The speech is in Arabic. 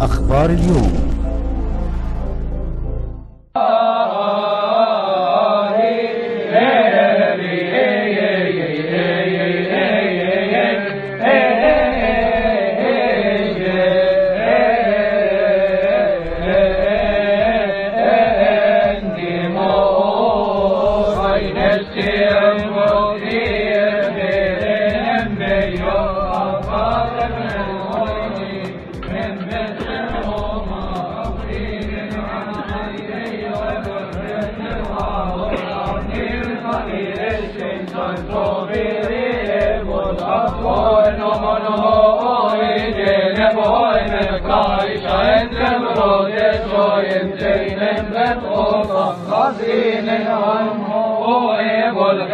أخبار اليوم. خزين Oh, I'm